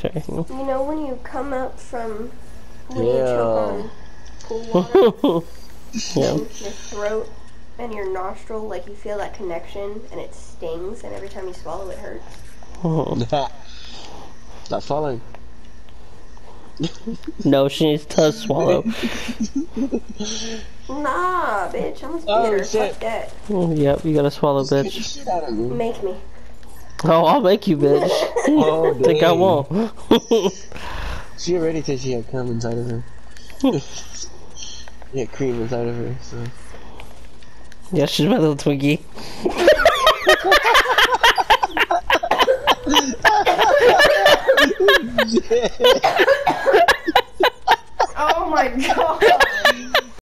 Sorry. You know when you come up from when you choke on pool water yeah. your throat and your nostril, like you feel that connection and it stings, and every time you swallow it hurts. Mm. Stop swallowing. no, she needs to swallow. Nah, bitch, I'm a Oh, spitter. shit. Fuck that. Mm, yep, you gotta swallow, Get bitch. shit out of me. Make me. Oh, I'll make you, bitch. Oh, Think I won't. She already said she had cum inside of her. yeah, cream inside of her, so. yeah, she's my little Twinkie. Oh my god.